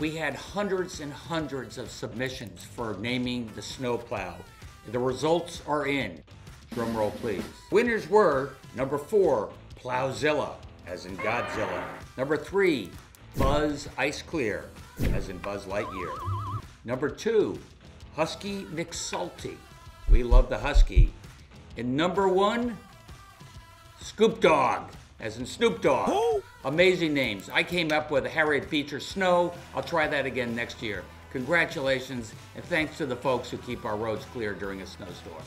We had hundreds and hundreds of submissions for naming the snowplow. The results are in. Drum roll, please. Winners were number four, Plowzilla, as in Godzilla. Number three, Buzz Ice Clear, as in Buzz Lightyear. Number two, Husky McSalty. We love the Husky. And number one, Scoop Dog, as in Snoop Dogg. Who? Amazing names. I came up with Harriet Beecher Snow. I'll try that again next year. Congratulations, and thanks to the folks who keep our roads clear during a snowstorm.